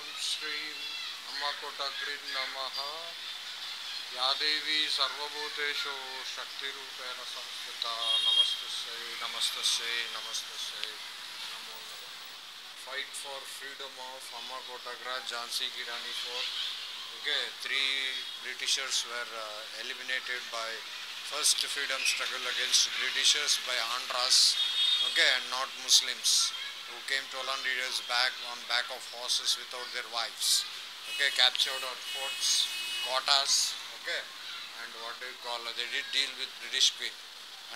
Shri अम्मकोट green नम। या देवी सर्वूतेषु शक्ति संस्कृता नमस्त नमस्त नमस्त नमो नम। फाइट फॉर फ्रीडम ऑफ़ अम्मकोट ग्रा झांसी की रानी four. Okay three Britishers were eliminated by first freedom struggle against Britishers by आंड्रास् okay and Muslims who came to holland years back on back of horses without their wives. Okay captured our forts caught us. okay? And what do you call they did deal with british queen.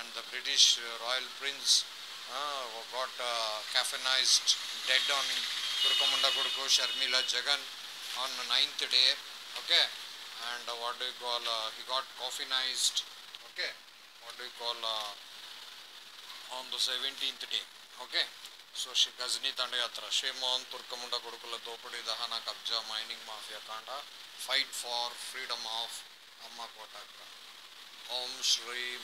And the british uh, royal prince uh, got uh, caffinized dead on turkamunda koduku sharmila jagan on the ninth day okay? And uh, what do you call uh, he got coffinized okay? What do you call uh, on the 17th day okay so Shri Ghazni దండయాత్ర షేమోన్ తుర్కముండ కొడుకుల దోపిడీ దహన కబ్జా mining mafia కాండ fight for freedom of అమ్మ కోటాగ్ర ఓం శ్రీం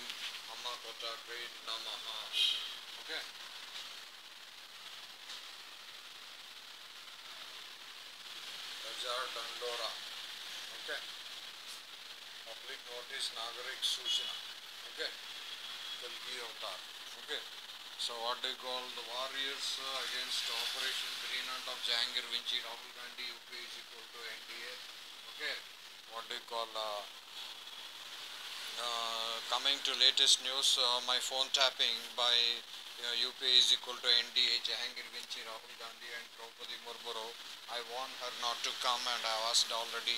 అమ్మ కోటాగ్రే నమ ఓకే ప్రజా దండోరా ఓకే పబ్లిక్ నోటీస్ నాగరిక్ సూచన okay So what they call the warriors uh, against Operation Green Hunt of Jangir Vinci, Rahul Gandhi, UP is equal to NDA. Okay. What they call uh, uh, coming to latest news, uh, my phone tapping by uh, you UP is equal to NDA, Jangir Vinci, Rahul Gandhi and Draupadi Murmuru. I want her not to come and I asked already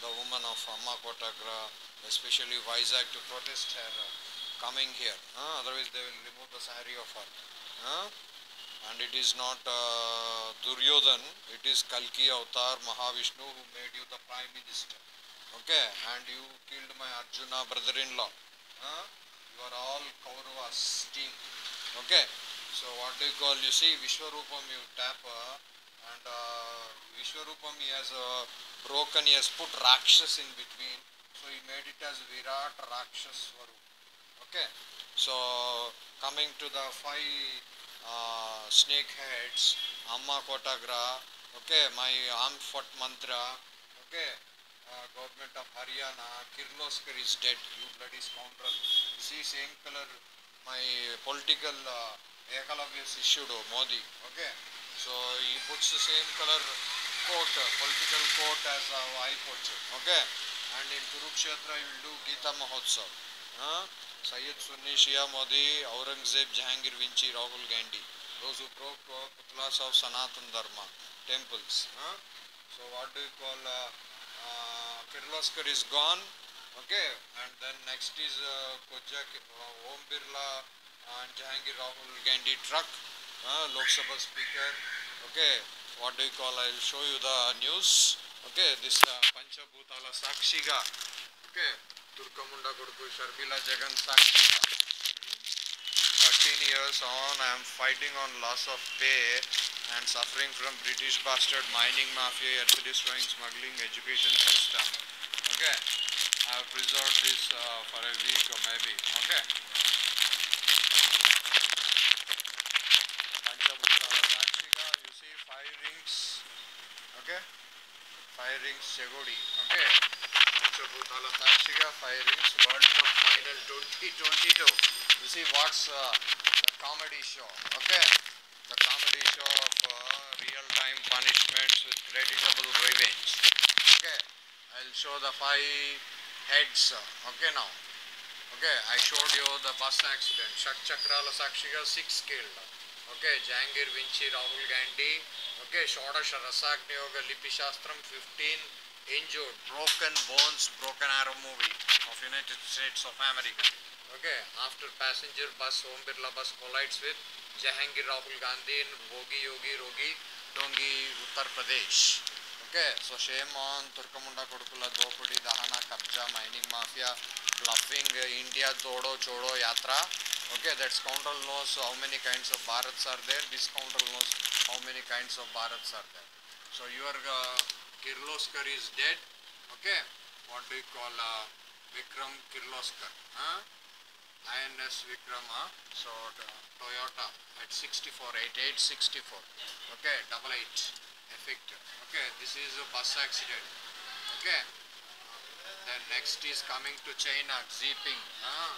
the woman of Amma Kotagra, especially Vizag to protest her. Uh, coming here. Uh, otherwise they will remove the sari of her. Uh, and it is not uh, Duryodhan, it is Kalki Avatar Mahavishnu who made you the Prime Minister. Okay, and you killed my Arjuna brother-in-law. Huh? You are all Kauravas team. Okay, so what do you call? You see, Vishwarupam you tap, uh, and uh, Vishwarupam he has uh, broken. He has put Rakshas in between, so he made it as Virat Rakshas. Okay, so coming to the five uh, snake heads, Amma Kotagra. Okay, my armed fort mantra. Okay uh, government of Haryana, Kirloskar is dead, you bloody scoundrel. See, same color, my political uh, Ekalavya is issued, oh, Modi. Okay, so he puts the same color coat, uh, political coat as uh, I put. Okay, and in Kurukshetra you will do Gita Mahotsav. Huh? Sayyid Sunni Shia Modi, Aurangzeb, Jahangir Vinci, Rahul Gandhi. Those who broke uh, Putlas of Sanatan Dharma, temples. Huh? So what do you call uh, uh, Kirloskar is gone, okay, and then next is uh, Kojak, uh, Om Birla and Jahangir Rahul Gandhi truck, uh, Lok Sabha speaker, okay, what do you call, I will show you the news, okay, this uh, Panchabhutala Sakshiga, okay, Turkamunda Koduku Sharbila Jagan Sakshiga. 13 years on, I am fighting on loss of pay and suffering from British bastard mining mafia, earth destroying, smuggling, education system. Okay, I have preserved this uh, for a week or maybe. Okay. You see five rings. Okay, five rings Chegodi. Okay. పంచభూతాల సాక్షిగా firings world cup final twenty twenty two this ఈ what's the comedy show okay the comedy show of real time punishments with creditable revenge okay I will show the five heads okay నా okay I showed you the bus accident shut చక్రాల సాక్షిగా six killed okay Jangir వించి Rahul Gandhi okay షోడశ రసాగ్నియోగ లిపి శాస్త్రం fifteen injured. Broken bones, broken arrow movie of United States of America. Okay, after passenger bus, Om Birla bus collides with Jahangir Rahul Gandhi in Bogi Yogi Rogi Dongi Uttar Pradesh. Okay, so shame on Turkamunda Kodukula Dopudi Dahana Kabja mining mafia bluffing India Dodo Chodo Yatra. Okay, that scoundrel knows how many kinds of Bharats are there. This scoundrel knows how many kinds of Bharats are there. So your uh, Kirloskar is dead. Okay, what do you call uh, Vikram Kirloskar? Huh? INS Vikrama, so uh, Toyota at 64, 8864, okay, double eight, affected. Okay, this is a bus accident. Okay. Then next is coming to China, Xiping, हाँ,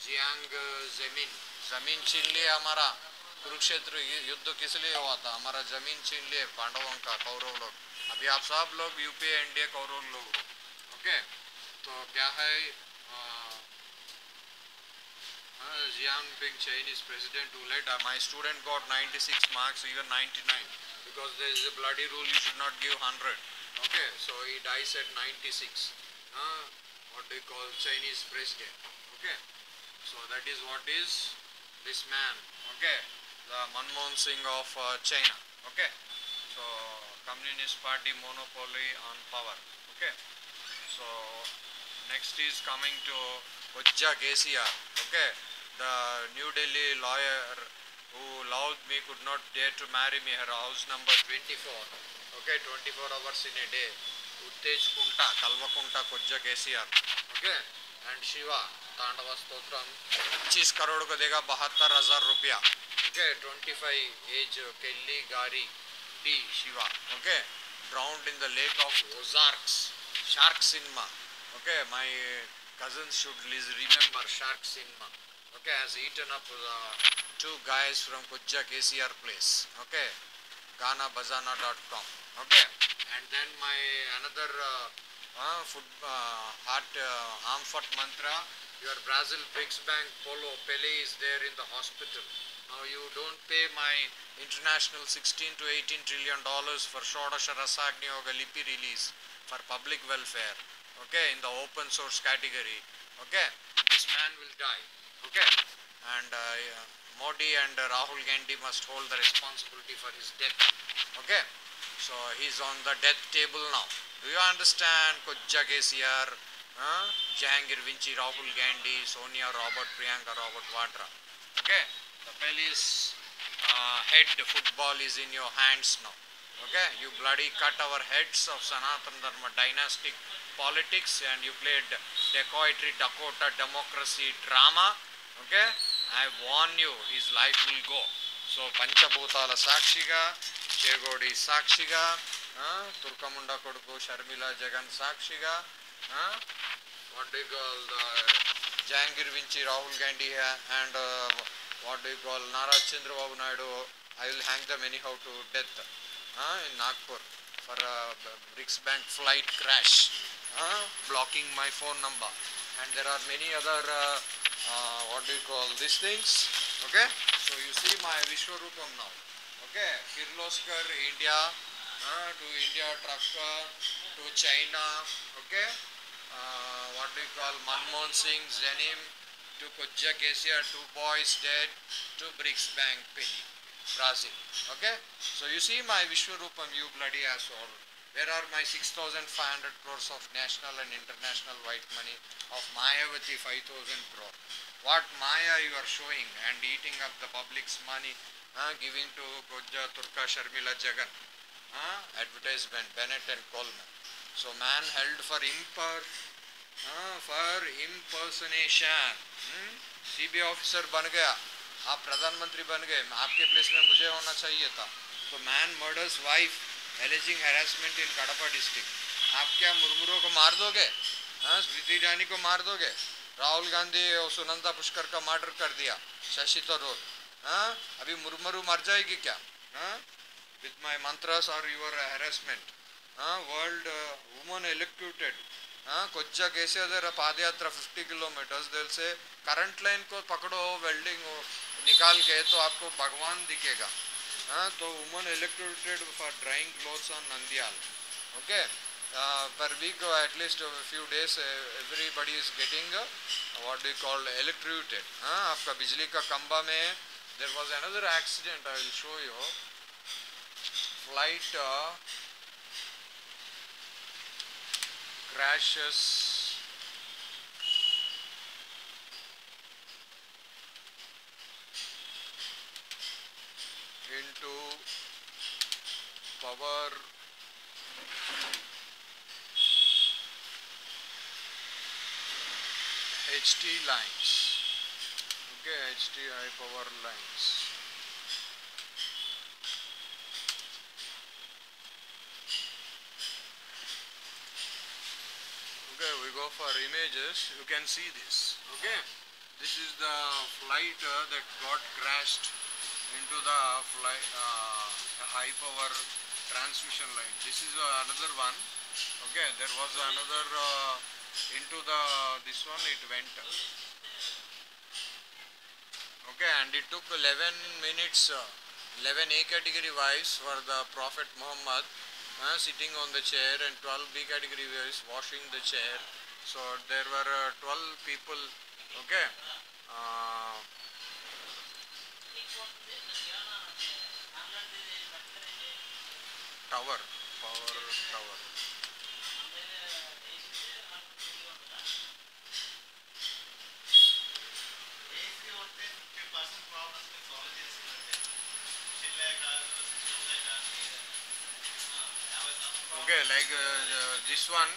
Jiang ज़मीन ज़मीन छीन लिया हमारा कुरुक्षेत्र युद्ध किस लिए हुआ था हमारा ज़मीन छीन लिए पांडवों का कौरव लोग अभी आप सब लोग यूपीए एनडीए कौरव लोग हो ओके तो क्या है आ, uh, Jiang Bing Chinese president who led. Uh, my student got 96 marks, even 99, because there is a bloody rule you should not give 100. Okay, so he dies at 96. Uh, what do you call Chinese president? Okay, so that is what is this man. Okay, the Manmohan Singh of uh, China. Okay, so Communist Party monopoly on power. Okay, so next is coming to Hojja KCR. Okay, the New Delhi lawyer who loved me could not dare to marry me. Her house number 24. Okay, 24 hours in a day. Uttej Kunta, Kalvakunta, Hojja KCR. Okay, and Shiva, Tandava Stotram. 25 crore को देगा बहत्तर हज़ार रुपया okay 25 as केली गारी Shiva. Okay. Drowned in the lake of Ozarks. Shark Cinema. Okay. My cousins should remember Shark Cinema. Okay. Has eaten up the two guys from Kujja KCR place. Okay. GhanaBazana.com. Okay. And then my another uh, uh, food, uh, heart, uh, arm foot mantra. Your Brazil BRICS Bank Polo Pele is there in the hospital. Now you don't pay my international 16 to 18 trillion dollars for Shodasha Rasagni Yoga Lipi release for public welfare. Okay in the open source category. Okay this man will die. Okay and uh, yeah, Modi and uh, Rahul Gandhi must hold the responsibility for his death. Okay so he's on the death table now. Do you understand Kujja KCR uh, Jahangir Vinci Rahul Gandhi Sonia Robert Priyanka Robert Vadra. Okay the police head football is in your hands now okay you bloody cut our heads of Sanatan Dharma dynastic politics and you played dacoitry Dakota democracy drama okay I warn you his life will go so పంచభూతాల సాక్షిగా చేగోడి సాక్షిగా ఆ, తుర్కముండ కొడుకు షర్మిల జగన్ సాక్షిగా what do you call the Jahangir Vinci, Rahul What do you call Nara Chandra Babu Naidu, I will hang them anyhow to death uh, in Nagpur for a BRICS Bank flight crash, uh, blocking my phone number. And there are many other, uh, uh, what do you call these things, okay? So you see my Vishwarupam now, okay? Kirloskar, India, to India truck, uh, to China, okay? uh, what do you call Manmohan Singh, Zemin, to Kujja KCR, two boys dead, to BRICS Bank Penny, Brazil. Okay? So you see my Vishwarupam, you bloody asshole. Where are my 6,500 crores of national and international white money of Mayavati 5,000 crore? What Maya you are showing and eating up the public's money, uh, giving to Kujja Turka Sharmila Jagan. Uh, advertisement, Bennett and Coleman. So man held for imper, uh, for impersonation. CBI officer बन गया आप प्रधानमंत्री बन गए आपके place में मुझे होना चाहिए था। तो man murders wife alleging harassment in Kadapa district आप क्या मुरमुरों को मार दोगे? हाँ स्मृति ईरानी को मार दोगे? राहुल गांधी और सुनंदा पुष्कर का मर्डर कर दिया शशि थरूर। हाँ अभी मुरमुरु मर जाएगी क्या? हाँ mantras or your harassment. Uh, world uh, woman electrocuted. Uh, कोज्जा कैसे अदर पाद यात्रा 50 किलोमीटर्स दिल से करंट लाइन को पकड़ो वेल्डिंग हो निकाल के तो आपको भगवान दिखेगा। हाँ तो woman electrocuted for drying clothes on Nandyal okay per week at least few days everybody is getting what do call electrocuted हाँ आपका बिजली का खंबा में there was another accident I will show you flight uh, into power HT lines. Okay HT high power lines. Okay we go for images. You can see this. Okay this is the flight uh, that got crashed into the fly, uh, high power transmission line. This is uh, another one. Okay, there was another uh, into the this one it went. Okay, and it took 11 minutes, uh, 11 A category wives for the Prophet Muhammad uh, sitting on the chair and 12 B category wives washing the chair. So there were uh, 12 people, okay. Tower, power tower. Okay, like uh, uh, this one,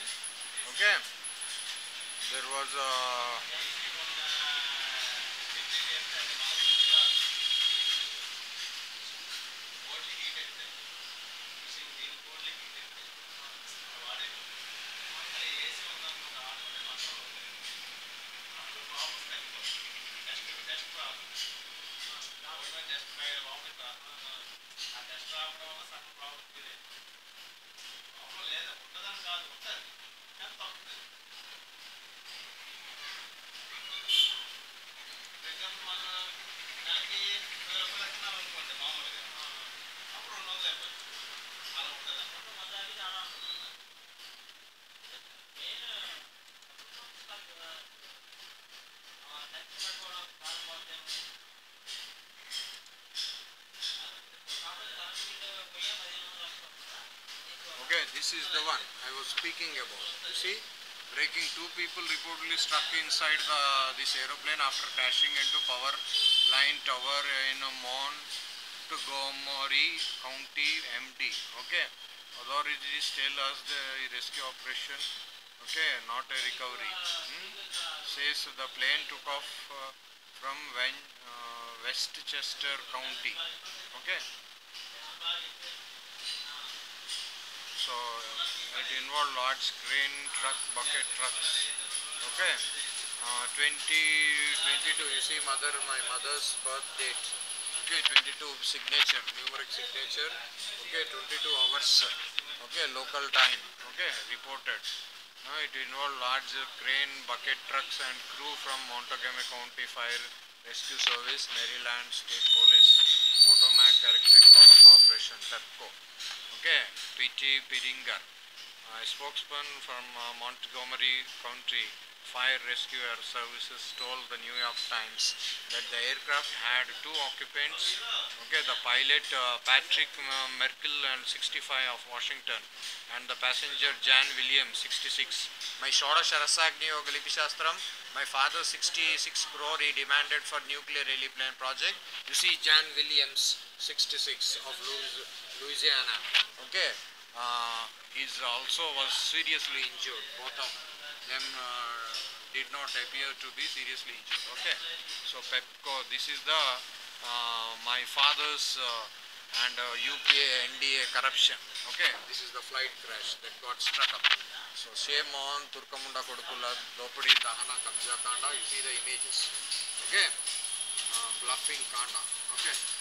okay. There was a Okay, this is the one I was speaking about. You see, breaking two people reportedly struck inside the this aeroplane after crashing into power line tower in Montgomery County, MD. Okay, authorities tell us the rescue operation. Okay, not a recovery. Hmm? Says the plane took off uh, from uh, Westchester County. Okay. So it involved large crane truck, bucket trucks. Okay. Uh, 20, 22, you see mother, my mother's birth date. Okay, 22 signature, numeric signature. Okay, 22 hours. Okay, local time. Okay, reported. Uh, it involved large crane, bucket trucks and crew from Montgomery County Fire Rescue Service, Maryland State Police, Potomac Electric Power Corporation, PEPCO. Okay, P.T. Piringer, a spokesman from uh, Montgomery County Fire Rescue Services told the New York Times that the aircraft had two occupants. Okay, the pilot uh, Patrick uh, Merkle and 65 of Washington, and the passenger Jan Williams 66. My Shodash Rasagni Lipi Shastram. My father 66 crore he demanded for nuclear heliplane project. You see Jan Williams 66 of Louis- Louisiana. Okay, uh, he's also was seriously injured. Both of them uh, did not appear to be seriously injured. Okay, so Pepco, this is the uh, my father's uh, and uh, UPA NDA corruption. Okay, this is the flight crash that got struck up. So shame on Turkamunda Kodukula, Dopadi, Dahana, Kabja Kanda. You see the images. Okay, uh, bluffing Kanda. Okay.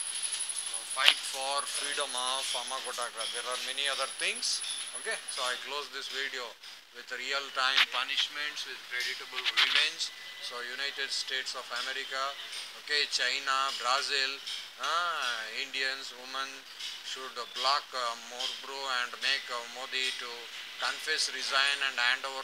Fight for freedom of Amakotakra. There are many other things. Okay, so I close this video with real-time punishments, with creditable revenge. So United States of America, okay, China, Brazil, uh, Indians, women should block uh, Morbro and make uh, Modi to confess, resign and hand over